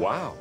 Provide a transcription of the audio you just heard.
Wow.